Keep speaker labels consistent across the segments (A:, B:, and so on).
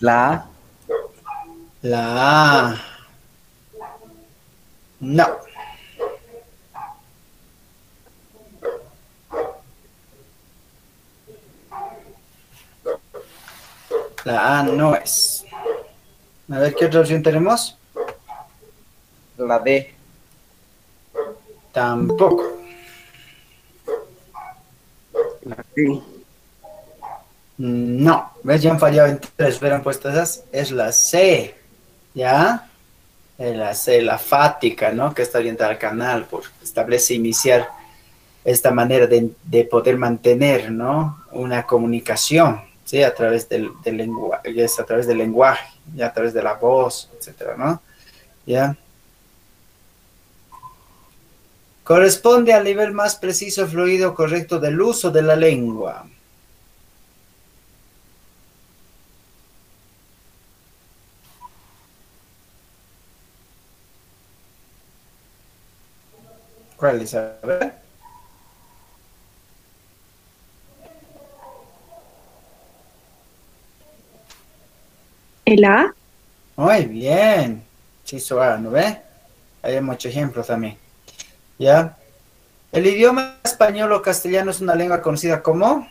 A: La A.
B: La A. No. La A no es. A ver, ¿qué otra opción tenemos?
A: La D.
B: Tampoco.
A: La C.
B: No. ¿Ves? Ya han fallado en tres. Hubieran puesto esas. Es la C. ¿Ya? La C, la fática, ¿no? Que está orientada al canal. Por, establece iniciar esta manera de, de poder mantener, ¿no? Una comunicación, ¿sí? A través del, del lenguaje, a través del lenguaje, ya a través de la voz, etcétera, ¿no? ¿Ya? Corresponde al nivel más preciso, fluido, correcto del uso de la lengua. ¿Cuál es? A ver.
C: ¿El A?
B: Muy bien. Sí, suave, ¿no ve? Hay muchos ejemplos también. ¿Ya? El idioma español o castellano es una lengua conocida como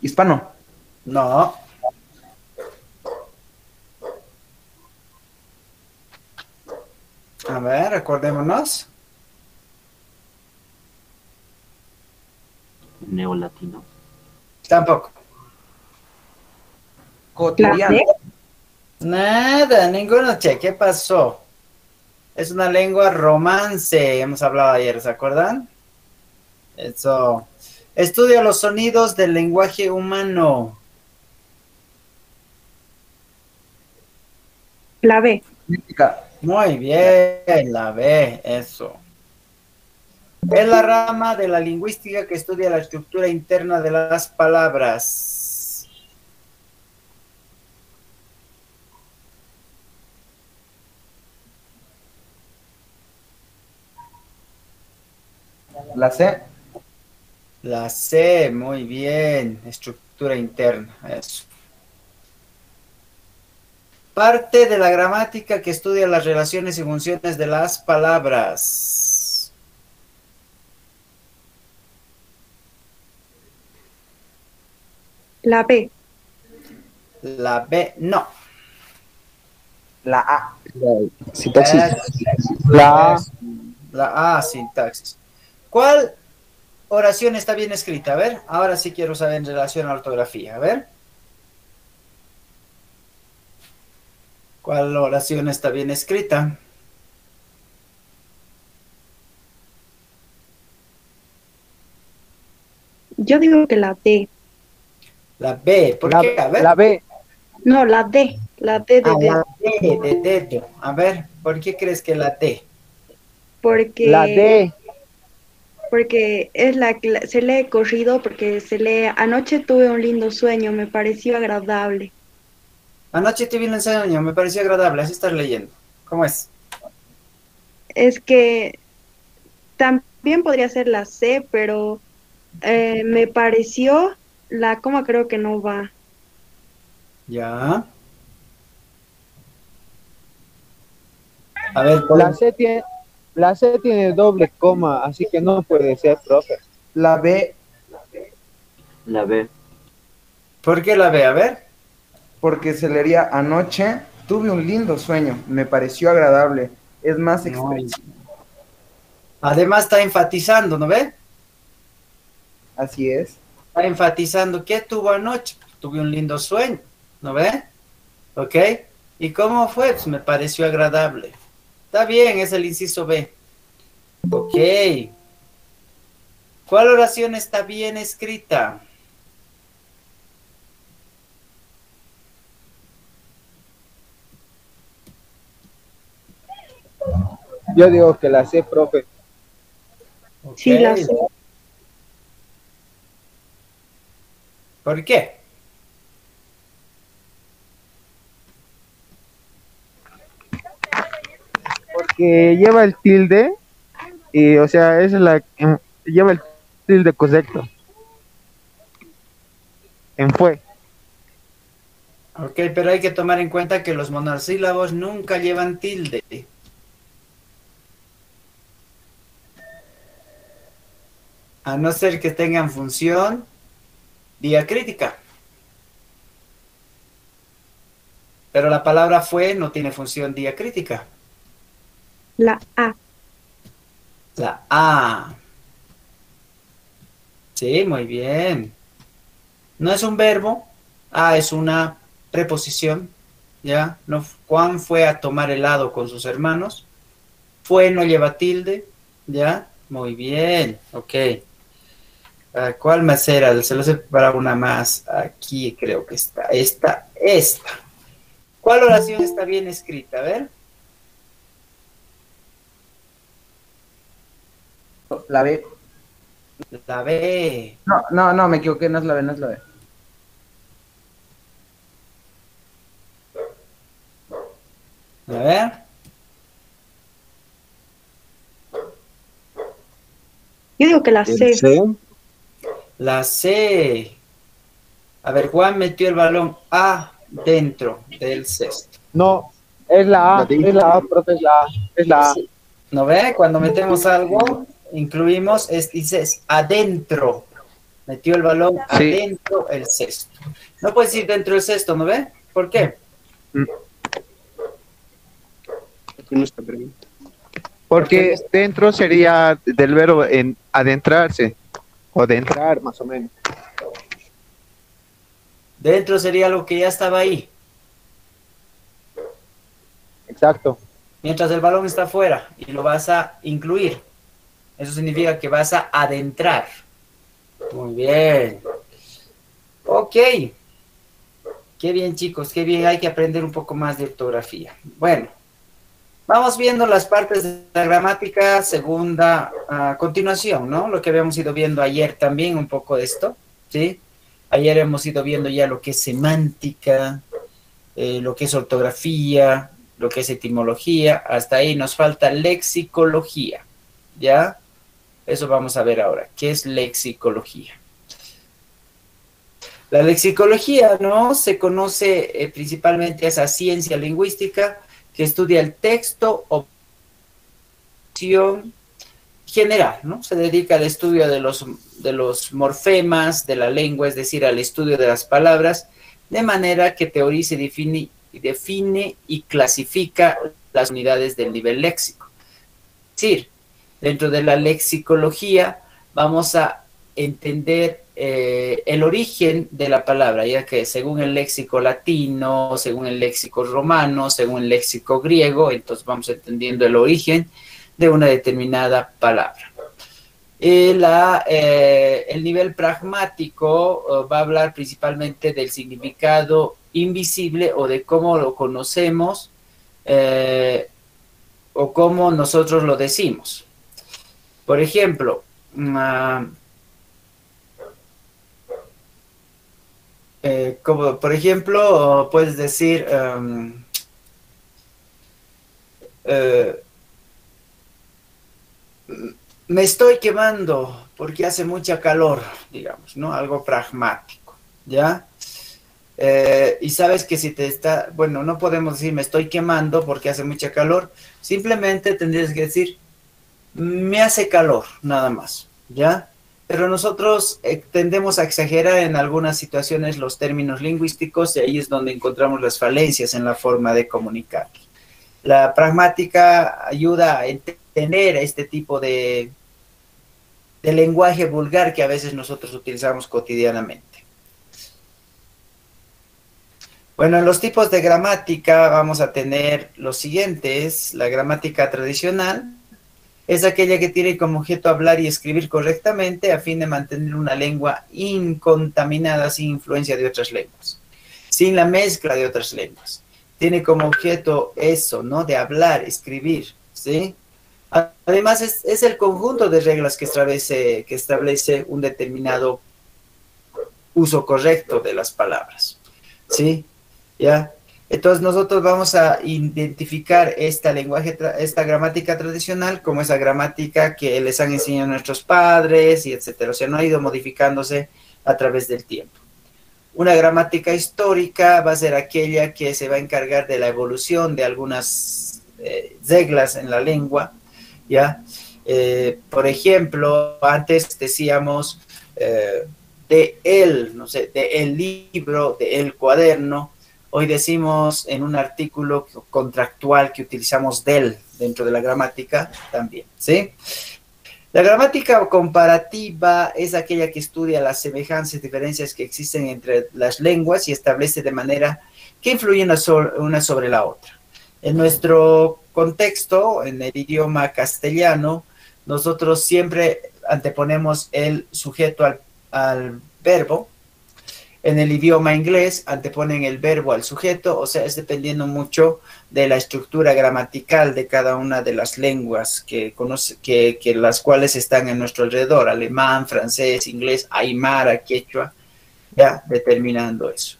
A: Hispano.
B: no. A ver, recordémonos.
D: Neolatino.
B: Tampoco.
C: ¿La
A: Cotidiano.
B: Nada, ninguno, che, ¿qué pasó? Es una lengua romance, hemos hablado ayer, ¿se acuerdan? Eso. Estudia los sonidos del lenguaje humano.
C: La B.
A: Fonética.
B: Muy bien, la B, eso. Es la rama de la lingüística que estudia la estructura interna de las palabras.
A: La C.
B: La C, muy bien, estructura interna, eso. Parte de la gramática que estudia las relaciones y funciones de las palabras.
C: La B.
B: La B, no.
A: La A.
E: Sintaxis.
A: La A.
B: La A, sintaxis. ¿Cuál oración está bien escrita? A ver, ahora sí quiero saber en relación a la ortografía. A ver. ¿Cuál oración está bien escrita?
C: Yo digo que la D.
B: La B, ¿por
E: La,
B: qué? A ver.
E: la B.
C: No, la D. La D de
B: Ah,
C: D.
B: la D de dedo. A ver, ¿por qué crees que la D?
C: Porque,
E: La D.
C: porque es la que la- se lee corrido, porque se lee anoche tuve un lindo sueño, me pareció agradable.
B: Anoche te vi un sueño, me pareció agradable, así estás leyendo. ¿Cómo es?
C: Es que también podría ser la C, pero eh, me pareció la coma creo que no va.
B: Ya. A ver,
E: La C tiene, la C tiene doble coma, así que no puede ser, profe.
A: La B.
D: La B.
B: ¿por qué la B? A ver.
A: Porque se leería anoche. Tuve un lindo sueño. Me pareció agradable. Es más expresivo.
B: Además está enfatizando, ¿no ve?
A: Así es.
B: Está enfatizando que tuvo anoche. Tuve un lindo sueño, ¿no ve? ¿Ok? ¿Y cómo fue? Pues me pareció agradable. Está bien, es el inciso B. Ok. ¿Cuál oración está bien escrita?
E: Yo digo que la C, profe.
C: Sí, la C.
B: ¿Por qué?
E: Porque lleva el tilde y, o sea, esa es la. mm, Lleva el tilde correcto. en fue.
B: Ok, pero hay que tomar en cuenta que los monosílabos nunca llevan tilde. A no ser que tengan función diacrítica. Pero la palabra fue no tiene función diacrítica.
C: La A.
B: La A. Sí, muy bien. No es un verbo. A es una preposición. ¿Ya? No, Juan fue a tomar helado con sus hermanos. Fue no lleva tilde. ¿Ya? Muy bien. Ok. Ah, ¿Cuál más era? Se lo sé para una más. Aquí creo que está. Esta, esta. ¿Cuál oración está bien escrita? A ver.
A: La B.
B: La B.
A: No, no, no, me equivoqué, no es la B, no es la B.
B: A ver.
C: Yo digo que la C.
B: La C. A ver, Juan metió el balón adentro del cesto.
E: No, es la A, es la A, profe, es la A, es la A.
B: ¿No ve? Cuando metemos algo, incluimos, es, dices adentro. Metió el balón
E: Sí.
B: adentro el cesto. No puedes ir dentro del cesto, ¿no ve? ¿Por qué?
E: Porque dentro sería del verbo en adentrarse o de entrar, más o menos.
B: Dentro sería algo que ya estaba ahí,
E: Exacto.
B: mientras el balón está afuera y lo vas a incluir. Eso significa que vas a adentrar. Muy bien. Ok. Qué bien, chicos, qué bien. Hay que aprender un poco más de ortografía. Bueno, vamos viendo las partes de la gramática segunda a continuación, ¿no? Lo que habíamos ido viendo ayer también, un poco de esto, ¿sí? Ayer hemos ido viendo ya lo que es semántica, eh, lo que es ortografía, lo que es etimología. Hasta ahí nos falta lexicología, ¿ya? Eso vamos a ver ahora. ¿Qué es lexicología? La lexicología, ¿no? Se conoce eh, principalmente esa ciencia lingüística que estudia el texto opción general, ¿no? Se dedica al estudio de los, de los morfemas de la lengua, es decir, al estudio de las palabras, de manera que teoriza y define, define y clasifica las unidades del nivel léxico. Es decir, dentro de la lexicología vamos a entender eh, el origen de la palabra, ya que según el léxico latino, según el léxico romano, según el léxico griego, entonces vamos entendiendo el origen de una determinada palabra. Eh, la, eh, el nivel pragmático va a hablar principalmente del significado invisible o de cómo lo conocemos o cómo nosotros lo decimos. Por ejemplo, mm, eh, como por ejemplo, puedes decir, um, eh, me estoy quemando porque hace mucha calor, digamos, ¿no? Algo pragmático, ¿ya? Eh, y sabes que si te está, bueno, no podemos decir me estoy quemando porque hace mucha calor, simplemente tendrías que decir me hace calor, nada más, ¿ya? Pero nosotros eh, tendemos a exagerar en algunas situaciones los términos lingüísticos y ahí es donde encontramos las falencias en la forma de comunicar. La pragmática ayuda a entender este tipo de, de lenguaje vulgar que a veces nosotros utilizamos cotidianamente. Bueno, en los tipos de gramática vamos a tener los siguientes. La gramática tradicional es aquella que tiene como objeto hablar y escribir correctamente a fin de mantener una lengua incontaminada sin influencia de otras lenguas, sin la mezcla de otras lenguas. Tiene como objeto eso, ¿no? De hablar, escribir, ¿sí? Además, es, es el conjunto de reglas que establece, que establece un determinado uso correcto de las palabras, ¿sí? ¿Ya? Entonces nosotros vamos a identificar esta lenguaje, esta gramática tradicional como esa gramática que les han enseñado nuestros padres y etcétera. O sea, no ha ido modificándose a través del tiempo. Una gramática histórica va a ser aquella que se va a encargar de la evolución de algunas eh, reglas en la lengua, ¿ya? Eh, por ejemplo, antes decíamos eh, de el, no sé, de el libro, de el cuaderno. Hoy decimos en un artículo contractual que utilizamos del dentro de la gramática también, ¿sí? La gramática comparativa es aquella que estudia las semejanzas y diferencias que existen entre las lenguas y establece de manera que influyen una sobre la otra. En nuestro contexto, en el idioma castellano, nosotros siempre anteponemos el sujeto al, al verbo en el idioma inglés anteponen el verbo al sujeto, o sea, es dependiendo mucho de la estructura gramatical de cada una de las lenguas que, conoce, que, las cuales están en nuestro alrededor, alemán, francés, inglés, aymara, quechua, ya determinando eso.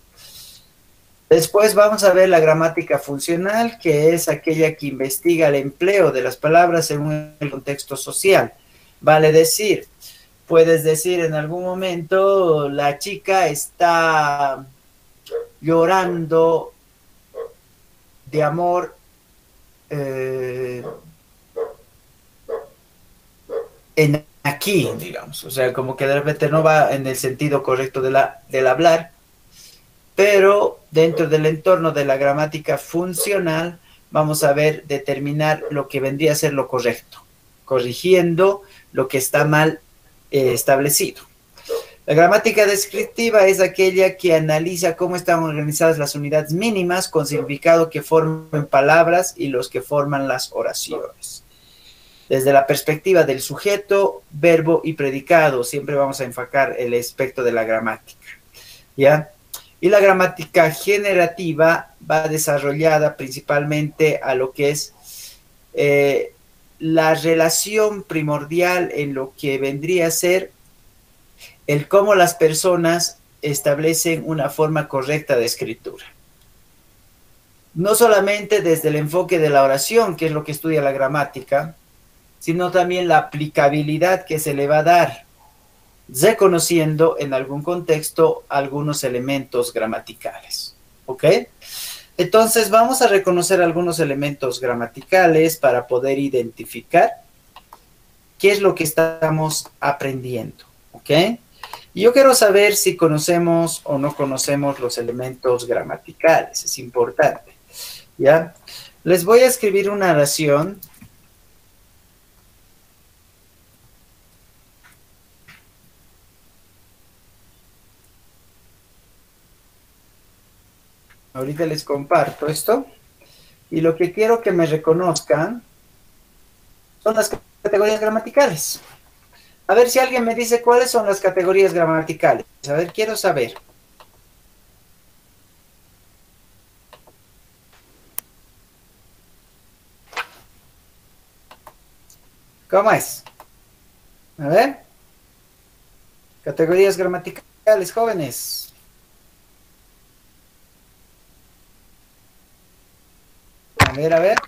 B: Después vamos a ver la gramática funcional, que es aquella que investiga el empleo de las palabras según el contexto social. Vale decir, puedes decir en algún momento, la chica está llorando de amor eh, en aquí, digamos. O sea, como que de repente no va en el sentido correcto de la, del hablar, pero dentro del entorno de la gramática funcional vamos a ver determinar lo que vendría a ser lo correcto, corrigiendo lo que está mal eh, establecido. La gramática descriptiva es aquella que analiza cómo están organizadas las unidades mínimas con significado que forman palabras y los que forman las oraciones. Desde la perspectiva del sujeto, verbo y predicado, siempre vamos a enfocar el aspecto de la gramática. ¿Ya? Y la gramática generativa va desarrollada principalmente a lo que es eh, la relación primordial en lo que vendría a ser el cómo las personas establecen una forma correcta de escritura. No solamente desde el enfoque de la oración, que es lo que estudia la gramática, sino también la aplicabilidad que se le va a dar, reconociendo en algún contexto algunos elementos gramaticales. ¿Ok? Entonces vamos a reconocer algunos elementos gramaticales para poder identificar qué es lo que estamos aprendiendo, ¿ok? Yo quiero saber si conocemos o no conocemos los elementos gramaticales, es importante, ¿ya? Les voy a escribir una oración Ahorita les comparto esto. Y lo que quiero que me reconozcan son las categorías gramaticales. A ver si alguien me dice cuáles son las categorías gramaticales. A ver, quiero saber. ¿Cómo es? A ver. Categorías gramaticales, jóvenes. A ver, a ver.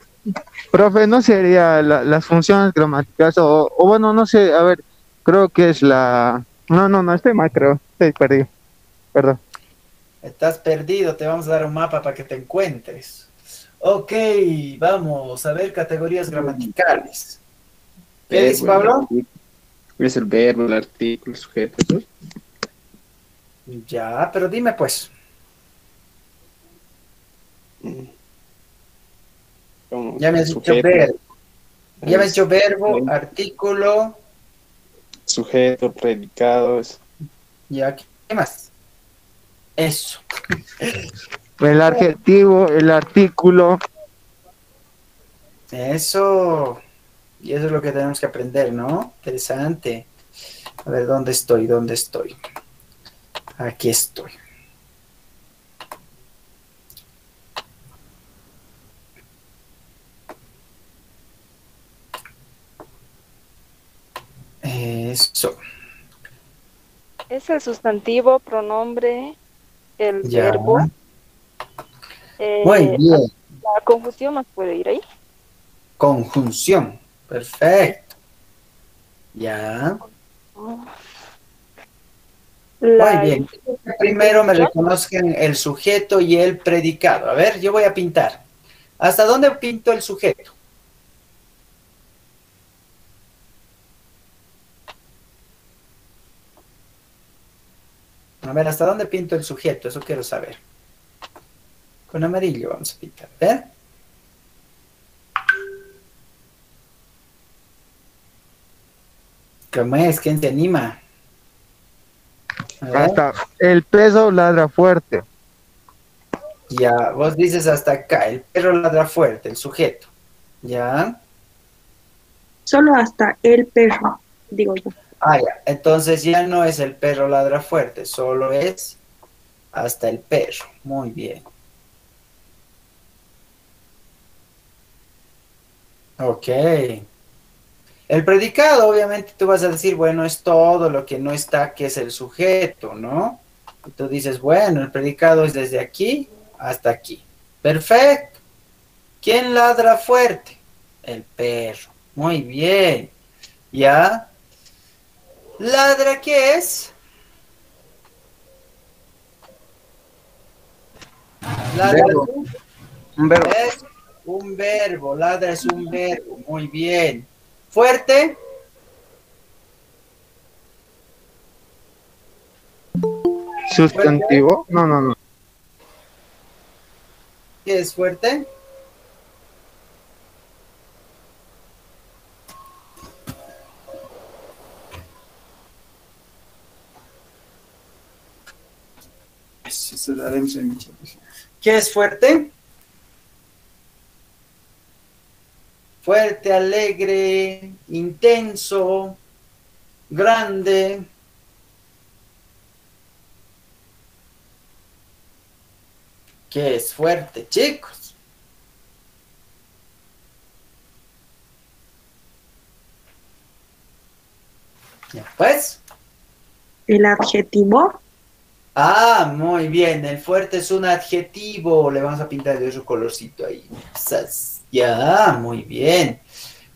E: Profe, ¿no sería las funciones gramaticales? O, bueno, no sé, a ver, creo que es la... No, no, no, estoy mal, creo. Estoy perdido. Perdón.
B: Estás perdido, te vamos a dar un mapa para que te encuentres. Ok, vamos a ver categorías gramaticales. ¿Qué dice Pablo?
F: Es el verbo, el artículo, el sujeto.
B: Ya, pero dime pues. Mm. Ya me has dicho verbo. Ya me has dicho verbo, artículo.
F: Sujeto, predicados.
B: Ya, ¿qué más? Eso.
E: El adjetivo, el artículo.
B: Eso. Y eso es lo que tenemos que aprender, ¿no? Interesante. A ver, ¿dónde estoy? ¿Dónde estoy? Aquí estoy. Eso.
G: Es el sustantivo, pronombre, el verbo.
B: Eh, Muy bien.
G: La conjunción nos puede ir ahí.
B: Conjunción. Perfecto. Ya.
G: La
B: Muy bien. Primero me reconozcan el sujeto y el predicado. A ver, yo voy a pintar. ¿Hasta dónde pinto el sujeto? A ver, ¿hasta dónde pinto el sujeto? Eso quiero saber. Con amarillo vamos a pintar. A ver. ¿Cómo es? ¿Quién se anima?
E: Hasta el peso ladra fuerte.
B: Ya, vos dices hasta acá, el perro ladra fuerte, el sujeto. ¿Ya?
C: Solo hasta el perro, digo yo.
B: Ah, ya. Entonces ya no es el perro ladra fuerte, solo es hasta el perro. Muy bien. Ok. El predicado, obviamente, tú vas a decir, bueno, es todo lo que no está, que es el sujeto, ¿no? Y tú dices, bueno, el predicado es desde aquí hasta aquí. Perfecto. ¿Quién ladra fuerte? El perro. Muy bien. ¿Ya? ¿Ladra qué es? Ladra
A: Verbo. Un verbo.
B: es un verbo. Ladra es un verbo. Muy bien. ¿Fuerte?
E: Sustantivo. No, no, no.
B: ¿Qué es fuerte? ¿Qué es fuerte? Fuerte, alegre, intenso, grande. ¿Qué es fuerte, chicos? Ya, pues.
C: El adjetivo,
B: Ah, muy bien. El fuerte es un adjetivo. Le vamos a pintar de otro colorcito ahí. Sas. Ya, muy bien.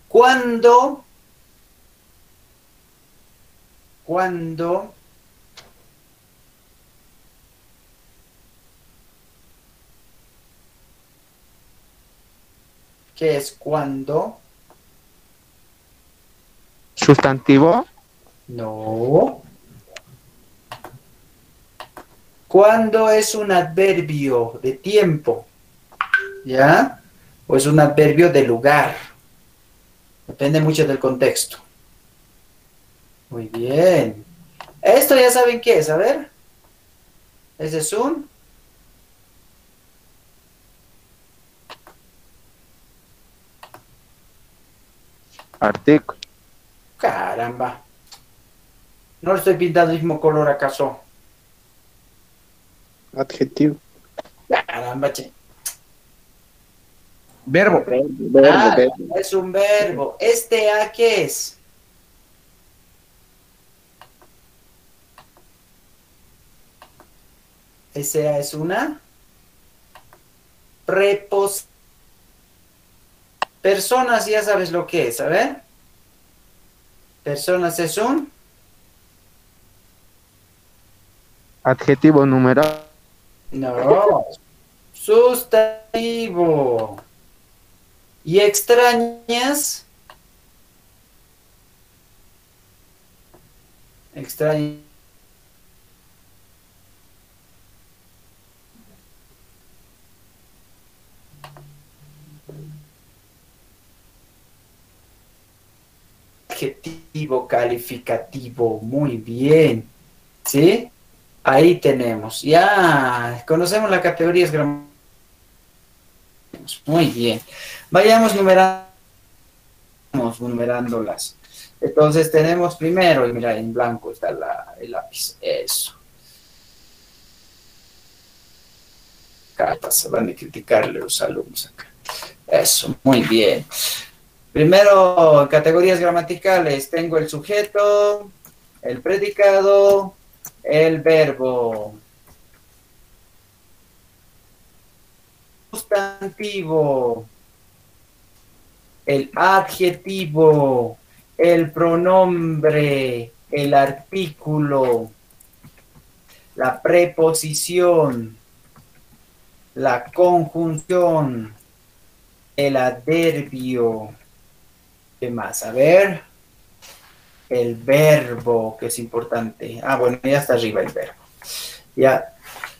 B: Cuando, cuando ¿Qué es cuando?
E: Sustantivo.
B: No. ¿Cuándo es un adverbio de tiempo? ¿Ya? ¿O es un adverbio de lugar? Depende mucho del contexto. Muy bien. Esto ya saben qué es, a ver. Ese es un
E: Artículo.
B: caramba. No le estoy pintando el mismo color acaso.
F: Adjetivo.
B: Caramba, che.
A: Verbo.
F: Verbo,
B: Ah,
F: verbo.
B: es un verbo. ¿Este a qué es? Ese a es una prepos. Personas, ya sabes lo que es, a ver. Personas es un
E: Adjetivo numeral.
B: No sustantivo. ¿Y extrañas? Extrañas. Adjetivo calificativo, muy bien. ¿Sí? Ahí tenemos. Ya conocemos las categorías gramaticales. Muy bien. Vayamos numerando, numerándolas. Entonces tenemos primero, y mira, en blanco está el lápiz. Eso. Cartas, van a criticarle los alumnos acá. Eso, muy bien. Primero, categorías gramaticales. Tengo el sujeto, el predicado, el verbo. Sustantivo. El adjetivo. El pronombre. El artículo. la preposición, la conjunción, el adverbio. ¿Qué más? A ver. El verbo, que es importante. Ah, bueno, ya está arriba el verbo. Ya.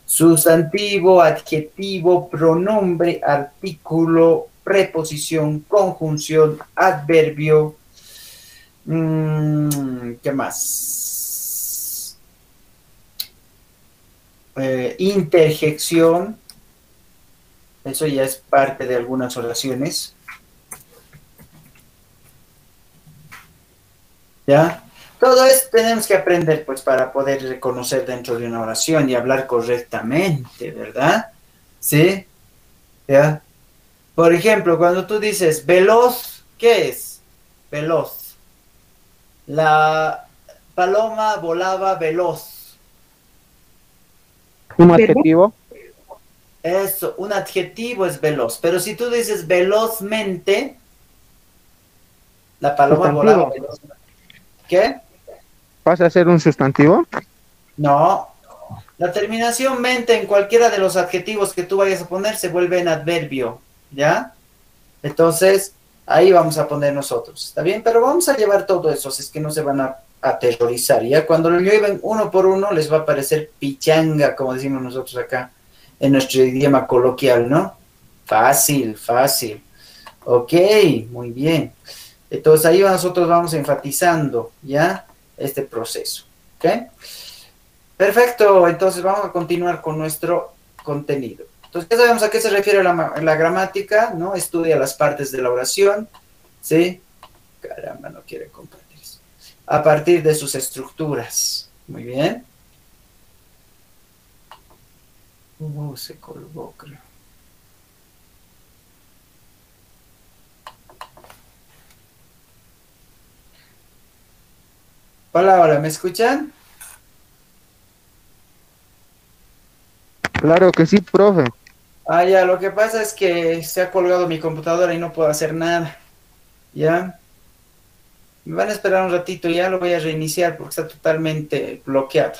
B: Sustantivo, adjetivo, pronombre, artículo, preposición, conjunción, adverbio. Mm, ¿Qué más? Eh, interjección. Eso ya es parte de algunas oraciones. ¿Ya? Todo esto tenemos que aprender, pues, para poder reconocer dentro de una oración y hablar correctamente, ¿verdad? ¿Sí? ¿Ya? Por ejemplo, cuando tú dices veloz, ¿qué es? Veloz. La paloma volaba veloz.
E: Un adjetivo.
B: Eso, un adjetivo es veloz. Pero si tú dices velozmente, la paloma volaba veloz. ¿Qué?
E: Pasa a ser un sustantivo.
B: No. La terminación mente en cualquiera de los adjetivos que tú vayas a poner se vuelve en adverbio, ¿ya? Entonces, ahí vamos a poner nosotros, ¿está bien? Pero vamos a llevar todo eso, así es que no se van a aterrorizar. Ya cuando lo lleven uno por uno les va a parecer pichanga, como decimos nosotros acá, en nuestro idioma coloquial, ¿no? Fácil, fácil. Ok, muy bien. Entonces ahí nosotros vamos enfatizando, ¿ya? Este proceso, ¿ok? Perfecto, entonces vamos a continuar con nuestro contenido. Entonces ya sabemos a qué se refiere la gramática, ¿no? Estudia las partes de la oración, ¿sí? Caramba, no quiere compartir eso. A partir de sus estructuras. Muy bien. Uh, se colgó, creo. Hola, hola, ¿me escuchan?
E: Claro que sí, profe.
B: Ah, ya, lo que pasa es que se ha colgado mi computadora y no puedo hacer nada. ¿Ya? Me van a esperar un ratito, ya lo voy a reiniciar porque está totalmente bloqueada.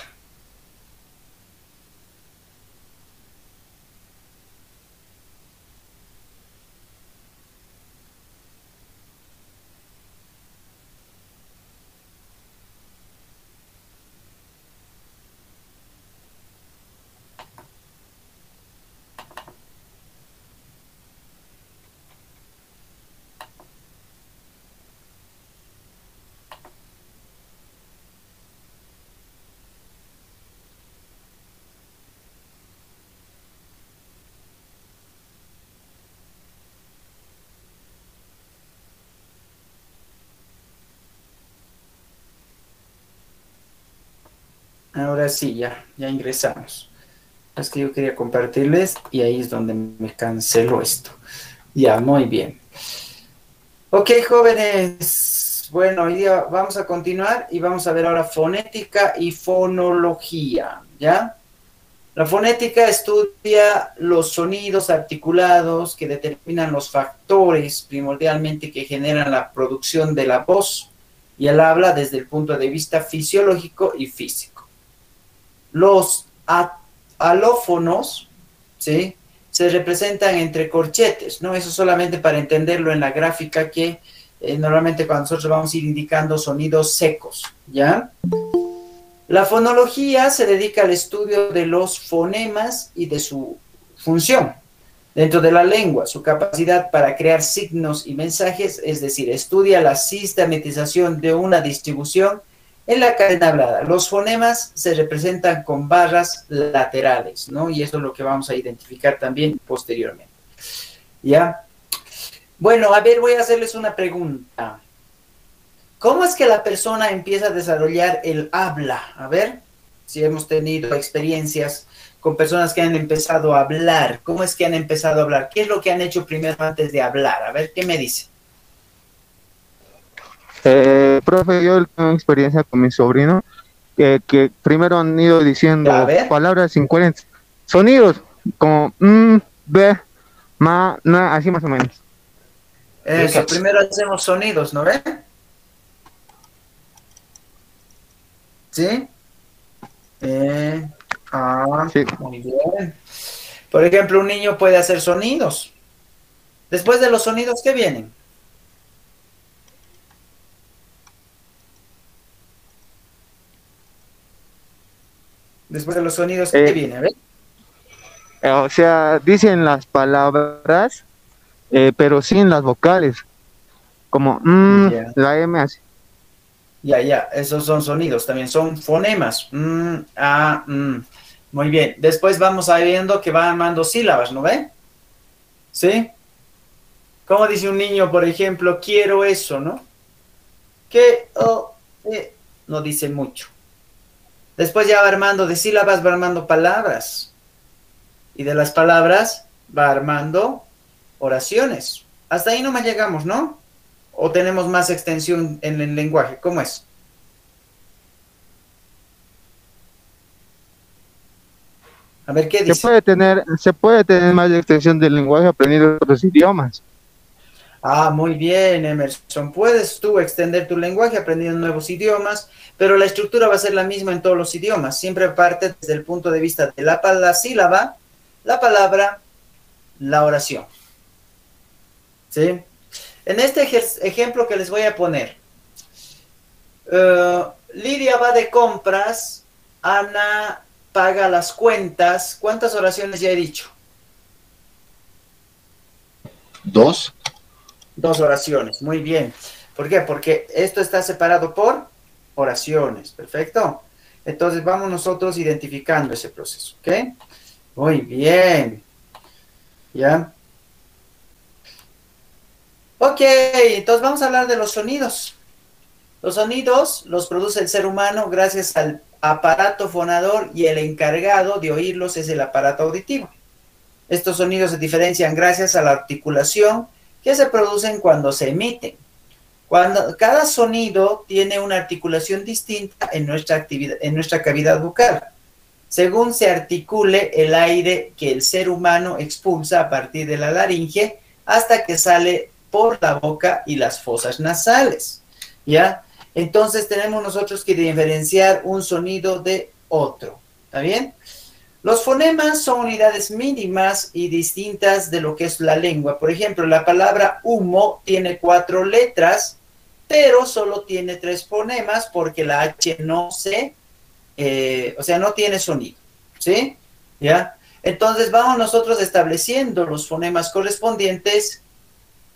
B: Sí, ya, ya ingresamos. Es que yo quería compartirles y ahí es donde me canceló esto. Ya, muy bien. Ok, jóvenes. Bueno, hoy día vamos a continuar y vamos a ver ahora fonética y fonología, ¿ya? La fonética estudia los sonidos articulados que determinan los factores primordialmente que generan la producción de la voz y el habla desde el punto de vista fisiológico y físico. Los alófonos, ¿sí? Se representan entre corchetes, ¿no? Eso solamente para entenderlo en la gráfica que eh, normalmente cuando nosotros vamos a ir indicando sonidos secos, ¿ya? La fonología se dedica al estudio de los fonemas y de su función dentro de la lengua, su capacidad para crear signos y mensajes, es decir, estudia la sistematización de una distribución en la cadena hablada. Los fonemas se representan con barras laterales, ¿no? Y eso es lo que vamos a identificar también posteriormente. ¿Ya? Bueno, a ver, voy a hacerles una pregunta. ¿Cómo es que la persona empieza a desarrollar el habla? A ver, si hemos tenido experiencias con personas que han empezado a hablar. ¿Cómo es que han empezado a hablar? ¿Qué es lo que han hecho primero antes de hablar? A ver, ¿qué me dice?
E: Eh, profe, yo tengo experiencia con mi sobrino, que, que primero han ido diciendo palabras incoherentes, sonidos como mm, be, ma, na, así más o menos.
B: Eso, primero hacemos sonidos, ¿no ve? ¿Sí? Eh,
A: Ah,
E: Sí.
B: Muy bien. Por ejemplo, un niño puede hacer sonidos. Después de los sonidos, ¿qué vienen? Después de los sonidos, ¿qué
E: Eh,
B: viene? A ver.
E: Eh, O sea, dicen las palabras, eh, pero sin las vocales. Como mm, la M así.
B: Ya, ya, esos son sonidos, también son fonemas. Mm, ah, mm. Muy bien. Después vamos a viendo que va armando sílabas, ¿no ve? ¿Sí? ¿Cómo dice un niño, por ejemplo, quiero eso, ¿no? Que, oh, eh, no dice mucho. Después ya va armando de sílabas, va armando palabras. Y de las palabras va armando oraciones. Hasta ahí nomás llegamos, ¿no? ¿O tenemos más extensión en el lenguaje? ¿Cómo es? A ver, ¿qué
E: Se
B: dice?
E: puede tener, se puede tener más extensión del lenguaje aprendiendo otros idiomas.
B: Ah, muy bien, Emerson. Puedes tú extender tu lenguaje aprendiendo nuevos idiomas, pero la estructura va a ser la misma en todos los idiomas. Siempre parte desde el punto de vista de la, la sílaba, la palabra, la oración. ¿Sí? En este ejemplo que les voy a poner, eh, Lidia va de compras, Ana paga las cuentas. ¿Cuántas oraciones ya he dicho?
H: Dos.
B: Dos oraciones, muy bien. ¿Por qué? Porque esto está separado por oraciones, perfecto. Entonces vamos nosotros identificando ese proceso, ¿ok? Muy bien. ¿Ya? Ok, entonces vamos a hablar de los sonidos. Los sonidos los produce el ser humano gracias al aparato fonador y el encargado de oírlos es el aparato auditivo. Estos sonidos se diferencian gracias a la articulación que se producen cuando se emiten. Cuando cada sonido tiene una articulación distinta en nuestra actividad, en nuestra cavidad bucal, según se articule el aire que el ser humano expulsa a partir de la laringe hasta que sale por la boca y las fosas nasales. ¿Ya? Entonces tenemos nosotros que diferenciar un sonido de otro. ¿Está bien? Los fonemas son unidades mínimas y distintas de lo que es la lengua. Por ejemplo, la palabra humo tiene cuatro letras, pero solo tiene tres fonemas porque la H no se, eh, o sea, no tiene sonido. ¿Sí? ¿Ya? Entonces vamos nosotros estableciendo los fonemas correspondientes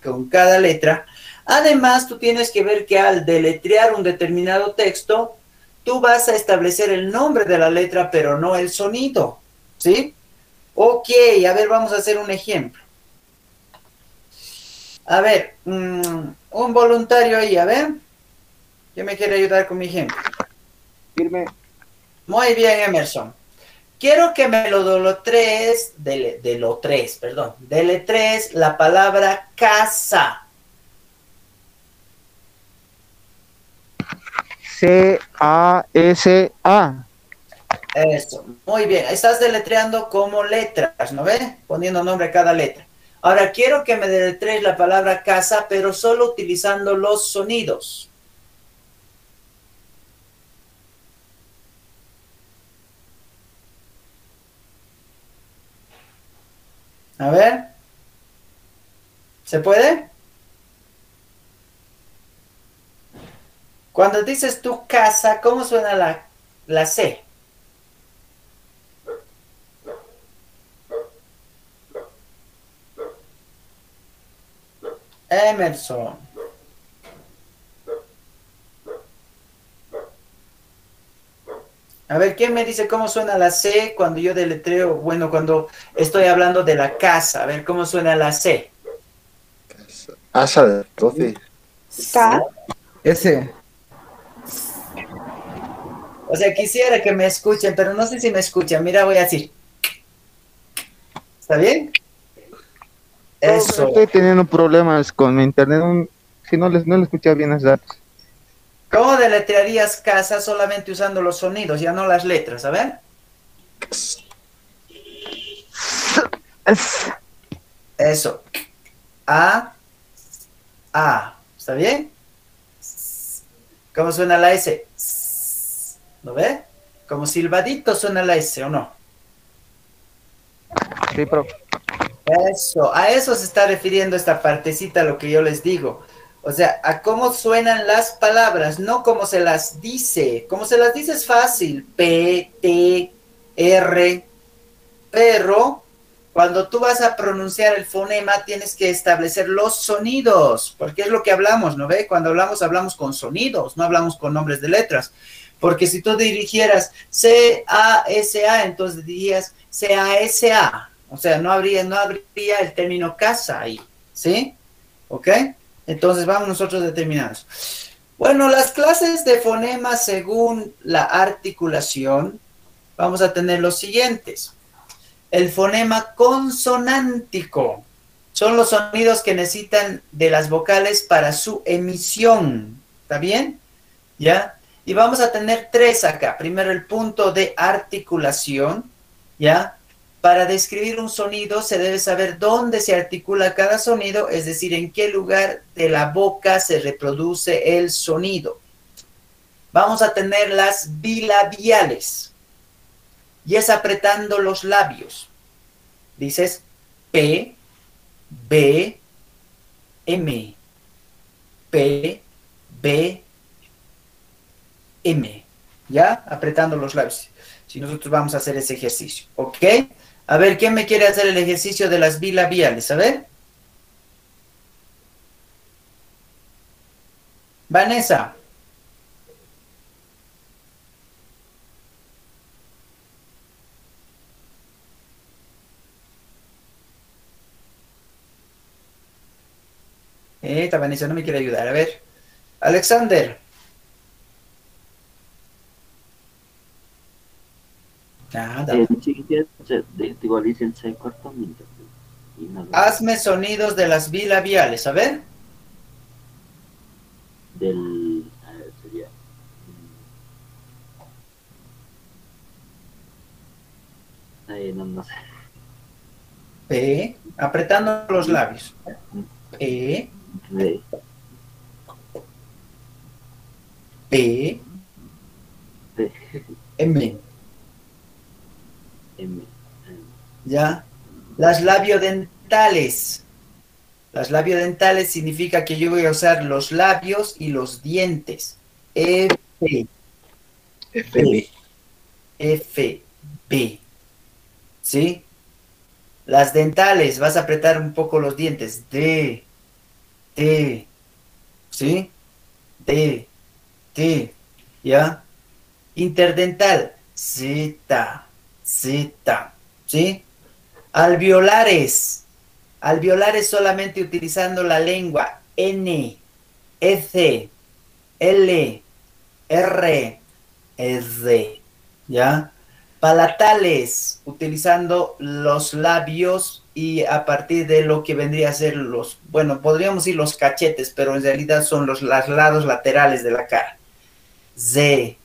B: con cada letra. Además, tú tienes que ver que al deletrear un determinado texto, tú vas a establecer el nombre de la letra, pero no el sonido. ¿Sí? Ok, a ver, vamos a hacer un ejemplo. A ver, mm, un voluntario ahí, a ver. ¿Quién me quiere ayudar con mi ejemplo?
A: firme.
B: Muy bien, Emerson. Quiero que me lo deletres, dele, de lo tres, perdón, deletres la palabra casa.
E: C-A-S-A.
B: Eso, muy bien. Estás deletreando como letras, ¿no ves? Poniendo nombre a cada letra. Ahora quiero que me deletrees la palabra casa, pero solo utilizando los sonidos. A ver. ¿Se puede? Cuando dices tu casa, ¿cómo suena la, la C? Emerson. A ver, ¿quién me dice cómo suena la C cuando yo deletreo? Bueno, cuando estoy hablando de la casa. A ver, ¿cómo suena la C?
H: Asa de 12.
C: K.
A: Ese.
B: O sea, quisiera que me escuchen, pero no sé si me escuchan. Mira, voy a decir. ¿Está bien? Eso.
E: Estoy teniendo problemas con mi internet. si no les no le escuché bien las datos.
B: ¿Cómo deletrearías casa solamente usando los sonidos, ya no las letras? A ver. Eso. A. A. ¿Está bien? ¿Cómo suena la S? ¿Lo ve? Como silbadito suena la S, ¿o no?
E: Sí, profe.
B: Eso, a eso se está refiriendo esta partecita, lo que yo les digo. O sea, a cómo suenan las palabras, no cómo se las dice. Como se las dice es fácil, P, T, R, pero cuando tú vas a pronunciar el fonema tienes que establecer los sonidos, porque es lo que hablamos, ¿no ve? Cuando hablamos, hablamos con sonidos, no hablamos con nombres de letras. Porque si tú dirigieras C-A-S-A, entonces dirías C-A-S-A. O sea, no habría, no habría el término casa ahí, ¿sí? ¿Ok? Entonces vamos nosotros determinados. Bueno, las clases de fonema según la articulación, vamos a tener los siguientes. El fonema consonántico. Son los sonidos que necesitan de las vocales para su emisión. ¿Está bien? ¿Ya? Y vamos a tener tres acá. Primero el punto de articulación. ¿Ya? Para describir un sonido se debe saber dónde se articula cada sonido, es decir, en qué lugar de la boca se reproduce el sonido. Vamos a tener las bilabiales. Y es apretando los labios. Dices P, B, M. P, B, M. ¿Ya? Apretando los labios. Si nosotros vamos a hacer ese ejercicio. ¿Ok? A ver, ¿quién me quiere hacer el ejercicio de las bilabiales? A ver. Vanessa. Esta Vanessa no me quiere ayudar. A ver. Alexander. Nada. Hazme sonidos de las bilabiales. A ver.
D: Del. a ver, sería. no, no sé.
B: P. Apretando los labios. P.
D: Re,
B: P.
D: P,
B: M. ¿Ya? Las labiodentales. Las labiodentales significa que yo voy a usar los labios y los dientes. F,
H: FB.
B: F, B. ¿Sí? Las dentales, vas a apretar un poco los dientes. D, T. ¿Sí? D, T. ¿Ya? Interdental. Z, Z. ¿Sí? Alveolares. Alveolares solamente utilizando la lengua. N, F, L, R, S. ¿Ya? Palatales, utilizando los labios y a partir de lo que vendría a ser los, bueno, podríamos decir los cachetes, pero en realidad son los, los lados laterales de la cara. Z,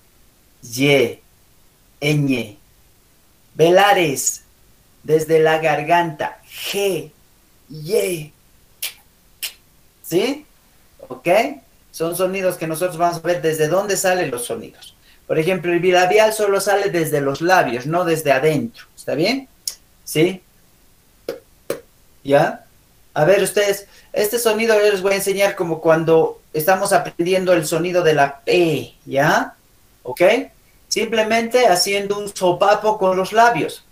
B: Y, Ñ. Velares, desde la garganta. G, Y. ¿Sí? ¿Ok? Son sonidos que nosotros vamos a ver desde dónde salen los sonidos. Por ejemplo, el bilabial solo sale desde los labios, no desde adentro. ¿Está bien? ¿Sí? ¿Ya? A ver, ustedes, este sonido yo les voy a enseñar como cuando estamos aprendiendo el sonido de la P, ¿ya? ¿Ok? Simplemente haciendo un sopapo con los labios.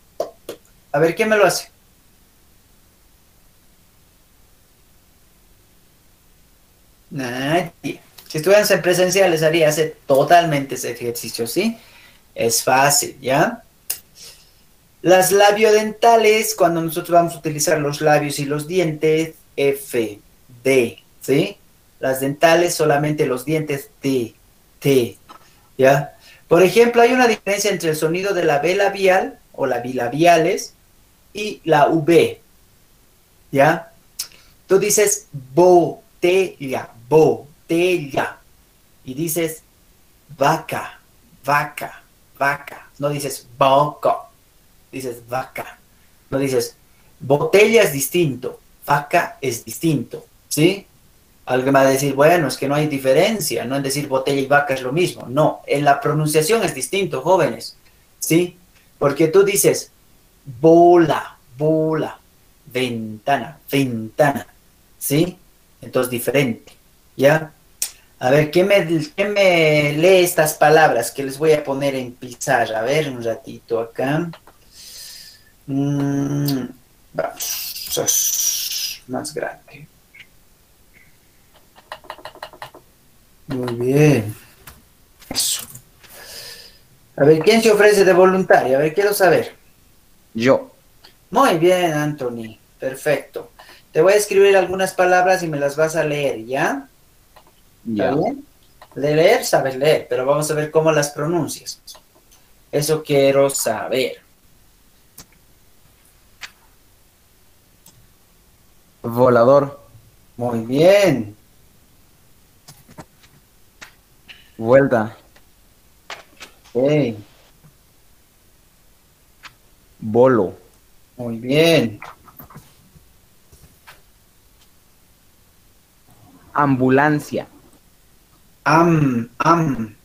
B: A ver, ¿quién me lo hace? Si estuvieran en presencial les haría hacer totalmente ese ejercicio, ¿sí? Es fácil, ¿ya? Las labiodentales, cuando nosotros vamos a utilizar los labios y los dientes, F, D, ¿sí? Las dentales solamente los dientes D, T, ¿ya? Por ejemplo, hay una diferencia entre el sonido de la B labial o la bilabiales y la V, ¿ya? Tú dices botella, botella, y dices vaca, vaca, vaca, no dices boca, dices vaca, no dices botella es distinto, vaca es distinto, ¿sí? Alguien va a decir, bueno, es que no hay diferencia, no en decir botella y vaca es lo mismo. No, en la pronunciación es distinto, jóvenes. ¿sí? Porque tú dices bola, bola, ventana, ventana, ¿sí? Entonces diferente, ¿ya? A ver, ¿qué me, qué me lee estas palabras que les voy a poner en pizarra? A ver, un ratito acá. Mm, vamos, más grande. Muy bien. Eso. A ver, ¿quién se ofrece de voluntario? A ver, quiero saber.
A: Yo.
B: Muy bien, Anthony. Perfecto. Te voy a escribir algunas palabras y me las vas a leer, ¿ya? ¿Está
A: Ya.
B: bien? De leer, sabes leer, pero vamos a ver cómo las pronuncias. Eso quiero saber.
A: Volador.
B: Muy bien.
A: Vuelta.
B: Ok,
A: Bolo.
B: Muy bien.
A: Ambulancia.
B: Am, am.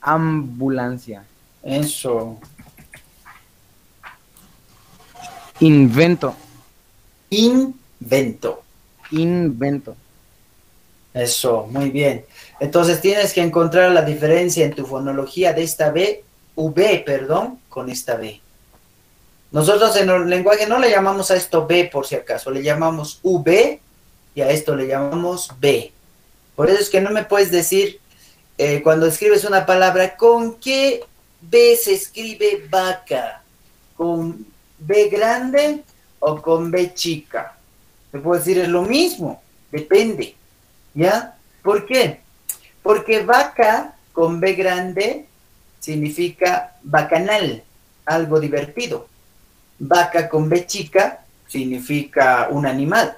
A: Ambulancia.
B: Eso.
A: Invento.
B: Invento.
A: Invento.
B: Eso, muy bien. Entonces tienes que encontrar la diferencia en tu fonología de esta B, V, perdón, con esta B. Nosotros en el lenguaje no le llamamos a esto B por si acaso, le llamamos V y a esto le llamamos B. Por eso es que no me puedes decir eh, cuando escribes una palabra, ¿con qué B se escribe vaca? ¿Con B grande o con B chica? Te puedo decir es lo mismo, depende. ¿Ya? ¿Por qué? Porque vaca con B grande significa bacanal, algo divertido. Vaca con B chica significa un animal.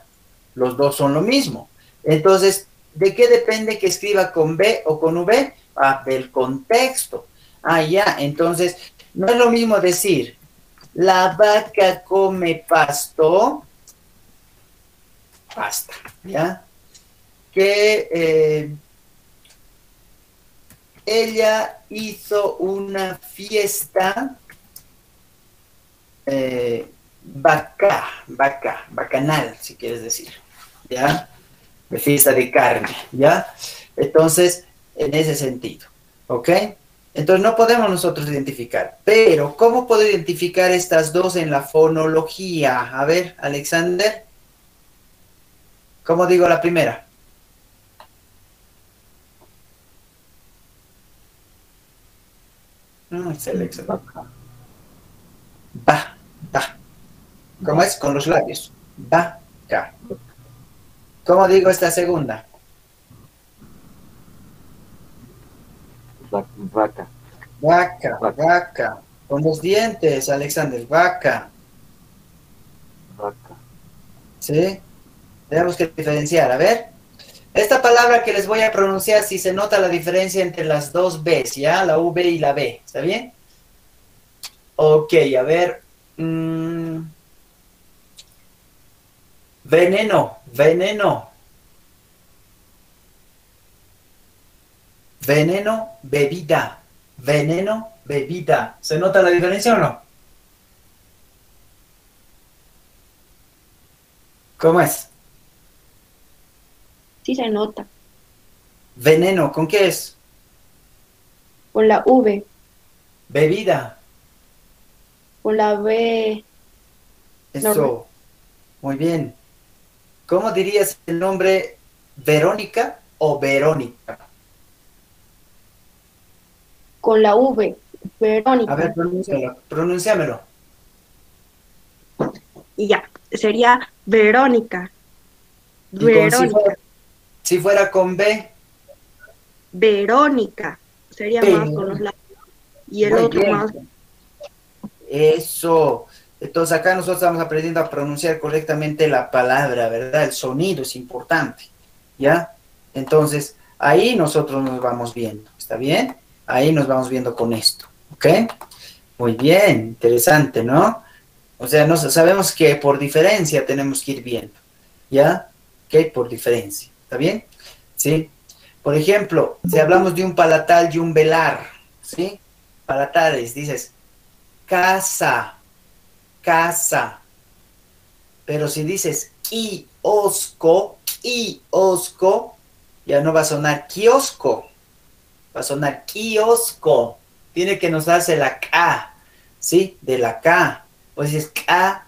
B: Los dos son lo mismo. Entonces, ¿de qué depende que escriba con B o con V? Ah, del contexto. Ah, ya. Entonces, no es lo mismo decir, la vaca come pasto, pasta, ¿ya? Que eh, ella hizo una fiesta eh, vaca, vaca, bacanal, si quieres decir, ¿ya? De fiesta de carne, ¿ya? Entonces, en ese sentido, ¿ok? Entonces no podemos nosotros identificar, pero ¿cómo puedo identificar estas dos en la fonología? A ver, Alexander, ¿cómo digo la primera? No, es el Excel. Va, va. ¿Cómo es? Con los labios. Va, ca. ¿Cómo digo esta segunda?
D: Va- Vaca.
B: Vaca, vaca. Con los dientes, Alexander. Vaca.
D: Vaca.
B: ¿Sí? Tenemos que diferenciar. A ver. Esta palabra que les voy a pronunciar, si se nota la diferencia entre las dos Bs, ¿ya? La V y la B. ¿Está bien? Ok, a ver. mm. Veneno, veneno. Veneno, bebida. Veneno, bebida. ¿Se nota la diferencia o no? ¿Cómo es?
C: Sí se nota.
B: Veneno, ¿con qué es?
C: Con la V,
B: Bebida.
C: con la B,
B: Eso.
C: Normal.
B: Muy bien. ¿Cómo dirías el nombre Verónica o Verónica?
C: con la V, Verónica.
B: A ver, pronúncialo. Pronúnciamelo.
C: Y ya, sería Verónica.
B: Y con si
C: Verónica.
B: fuera, si fuera con B,
C: Verónica. Sería
B: Ve-
C: más con los labios. Y el
B: Muy
C: otro
B: bien.
C: más.
B: Eso. Entonces acá nosotros estamos aprendiendo a pronunciar correctamente la palabra, ¿verdad? El sonido es importante, ¿ya? Entonces ahí nosotros nos vamos viendo, ¿está bien? Ahí nos vamos viendo con esto, ¿ok? Muy bien, interesante, ¿no? O sea, nos, sabemos que por diferencia tenemos que ir viendo, ¿ya? ¿Ok? Por diferencia, ¿está bien? ¿Sí? Por ejemplo, si hablamos de un palatal y un velar, ¿sí? Palatales, dices, casa, casa. Pero si dices kiosco, kiosco, ya no va a sonar kiosco, va a sonar kiosco. Tiene que notarse la K, ¿sí? De la K. Pues dices K,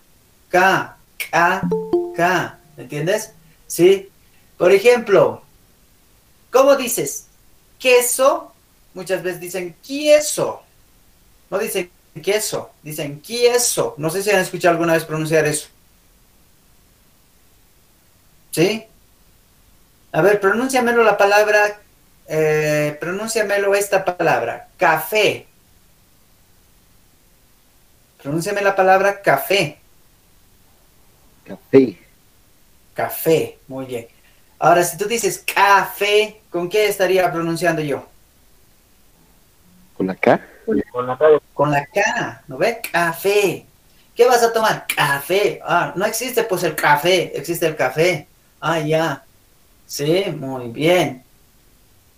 B: K, K, K. ¿Me entiendes? ¿Sí? Por ejemplo, ¿cómo dices? Queso. Muchas veces dicen queso. No dicen queso, dicen queso. No sé si han escuchado alguna vez pronunciar eso. ¿Sí? A ver, pronúnciamelo la palabra, eh, pronúnciamelo esta palabra, café. Pronúnciame la palabra café.
H: Café.
B: Café, muy bien. Ahora, si tú dices café, ¿con qué estaría pronunciando yo?
H: ¿Con la K?
B: Con la K, ¿no ves? Café. ¿Qué vas a tomar? Café. Ah, no existe pues el café, existe el café. Ah, ya. Sí, muy bien.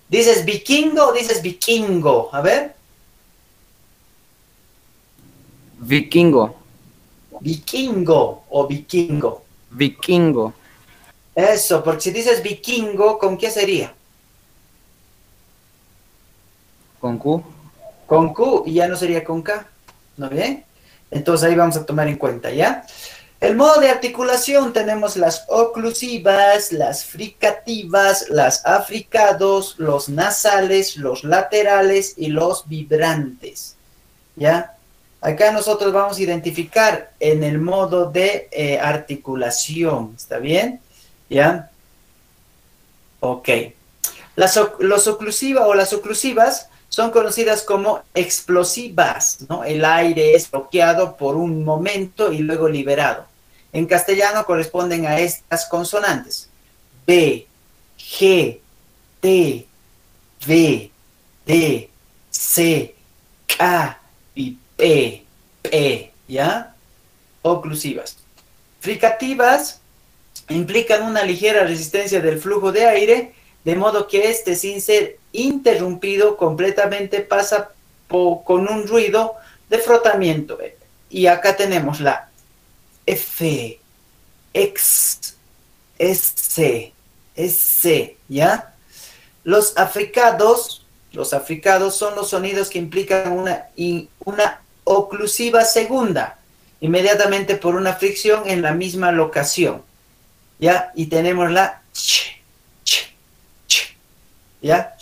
B: ¿Dices vikingo o dices vikingo? A ver.
I: Vikingo.
B: Vikingo o vikingo.
I: Vikingo.
B: Eso, porque si dices vikingo, ¿con qué sería?
I: Con Q.
B: Con Q y ya no sería con K. ¿No bien? Entonces ahí vamos a tomar en cuenta, ¿ya? El modo de articulación tenemos las oclusivas, las fricativas, las africados, los nasales, los laterales y los vibrantes. ¿Ya? Acá nosotros vamos a identificar en el modo de eh, articulación. ¿Está bien? ¿Ya? Ok. Las, los oclusivas o las oclusivas son conocidas como explosivas, ¿no? El aire es bloqueado por un momento y luego liberado. En castellano corresponden a estas consonantes. B, G, T, V, D, C, K y P, P, ¿ya? Oclusivas. Fricativas implican una ligera resistencia del flujo de aire, de modo que éste, sin ser interrumpido completamente, pasa con un ruido de frotamiento. Y acá tenemos la F, X, S, S, ¿ya? Los africados, los africados son los sonidos que implican una, una oclusiva segunda, inmediatamente por una fricción en la misma locación, ¿ya? Y tenemos la ch, ch, ch, ¿ya?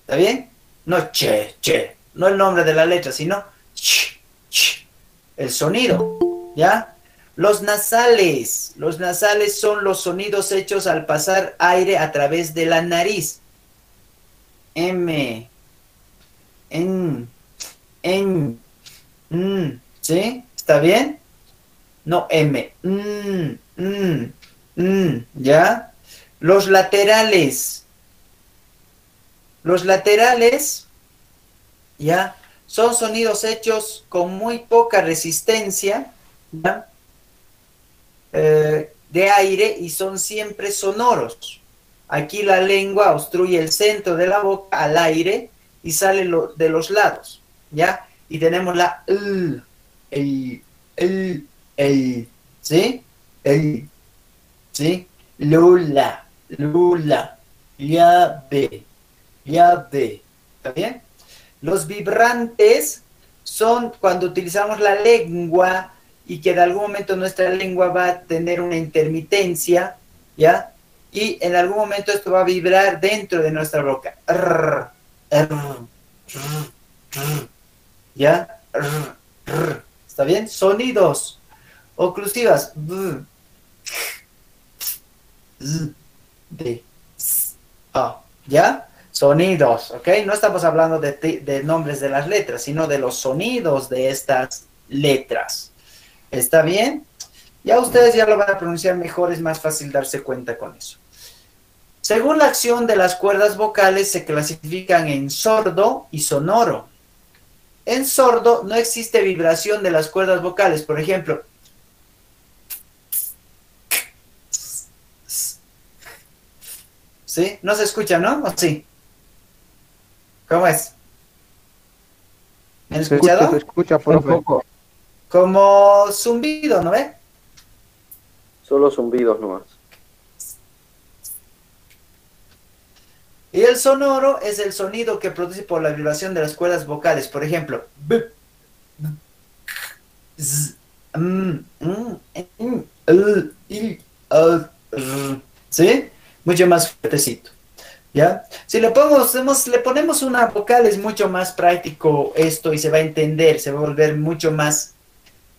B: ¿Está bien? No che, che, no el nombre de la letra, sino ch, ch, el sonido, ¿ya? Los nasales, los nasales son los sonidos hechos al pasar aire a través de la nariz. M, N, N, ¿sí? ¿Está bien? No, M, N, N, N, ¿ya? Los laterales. Los laterales, ¿ya? Son sonidos hechos con muy poca resistencia, ¿ya? Eh, de aire y son siempre sonoros. Aquí la lengua obstruye el centro de la boca al aire y sale lo, de los lados, ¿ya? Y tenemos la L, el, el, el, ¿sí? El, ¿sí? Lula, lula, llave, llave, ¿está bien? Los vibrantes son cuando utilizamos la lengua y que de algún momento nuestra lengua va a tener una intermitencia, ¿ya? Y en algún momento esto va a vibrar dentro de nuestra boca. ¿Ya? ¿Está bien? Sonidos oclusivas. De, ¿Ya? Sonidos, ¿ok? No estamos hablando de, de nombres de las letras, sino de los sonidos de estas letras. ¿Está bien? Ya ustedes ya lo van a pronunciar mejor, es más fácil darse cuenta con eso. Según la acción de las cuerdas vocales se clasifican en sordo y sonoro. En sordo no existe vibración de las cuerdas vocales, por ejemplo. ¿Sí? No se escucha, ¿no? ¿O sí? ¿Cómo es? han
E: Se escucha,
B: escuchado?
E: se escucha,
I: Un
E: profe.
I: poco.
B: Como zumbido, ¿no ve?
H: Solo zumbidos nomás.
B: Y el sonoro es el sonido que produce por la vibración de las cuerdas vocales. Por ejemplo, b, z, m, m, m, l, i, a, r. ¿Sí? Mucho más fuertecito. ¿Ya? Si le ponemos, le ponemos una vocal es mucho más práctico esto y se va a entender, se va a volver mucho más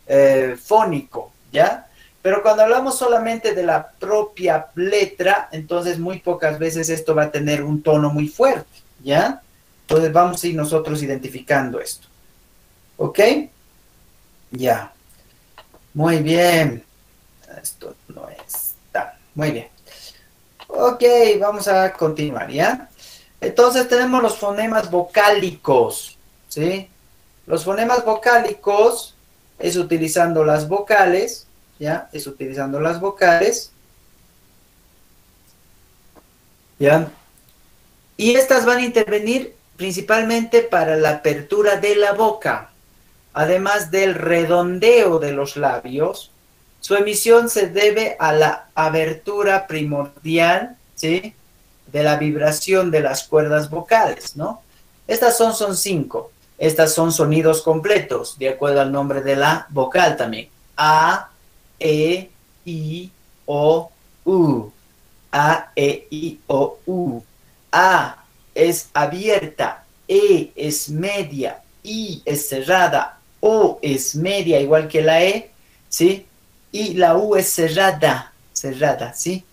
B: eh, fónico, ¿ya? Pero cuando hablamos solamente de la propia letra, entonces muy pocas veces esto va a tener un tono muy fuerte, ¿ya? Entonces vamos a ir nosotros identificando esto. ¿Ok? Ya. Muy bien. Esto no está. Muy bien. Ok, vamos a continuar, ¿ya? Entonces tenemos los fonemas vocálicos, ¿sí? Los fonemas vocálicos es utilizando las vocales, ¿ya? Es utilizando las vocales, ¿ya? Y estas van a intervenir principalmente para la apertura de la boca, además del redondeo de los labios. Su emisión se debe a la abertura primordial, ¿sí? De la vibración de las cuerdas vocales, ¿no? Estas son, son cinco. Estas son sonidos completos, de acuerdo al nombre de la vocal también. A, E, I, O, U. A, E, I, O, U. A es abierta, E es media, I es cerrada, O es media, igual que la E, ¿sí? Y la U es cerrada, cerrada, ¿sí?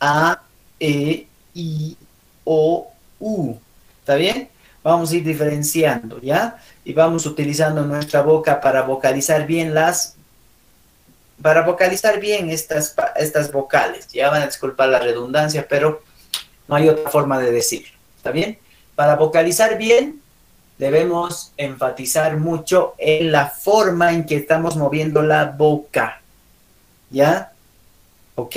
B: A, E, I, O, U. ¿Está bien? Vamos a ir diferenciando, ¿ya? Y vamos utilizando nuestra boca para vocalizar bien las para vocalizar bien estas, estas vocales. Ya van a disculpar la redundancia, pero no hay otra forma de decirlo. ¿Está bien? Para vocalizar bien, debemos enfatizar mucho en la forma en que estamos moviendo la boca. ¿Ya? ¿Ok?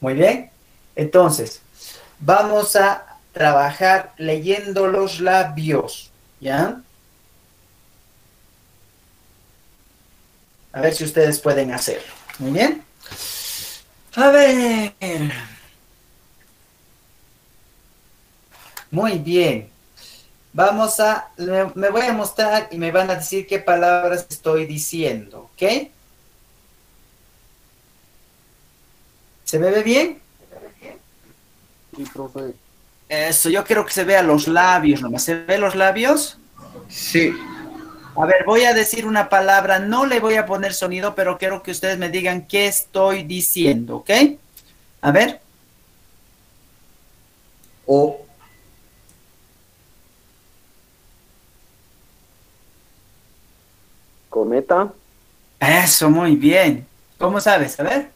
B: Muy bien. Entonces, vamos a trabajar leyendo los labios. ¿Ya? A ver si ustedes pueden hacerlo. Muy bien. A ver. Muy bien. Vamos a, me, voy a mostrar y me van a decir qué palabras estoy diciendo, ¿ok? ¿Se me ve bien?
E: Sí, profe.
B: Eso, yo quiero que se vean los labios nomás. ¿Se ven los labios?
A: Sí.
B: A ver, voy a decir una palabra, no le voy a poner sonido, pero quiero que ustedes me digan qué estoy diciendo, ¿ok? A ver.
A: O,
H: Cometa,
B: Eso, muy bien. ¿Cómo sabes? A ver.